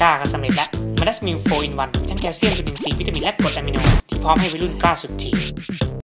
กล้าก็สำเร็จแล้วมาดัสมิลโฟอินวันทั้งแคลเซียมวิตามินซีวิตามินและกรดอะมิโน ที่พร้อมให้วัยรุ่นกล้าสุดที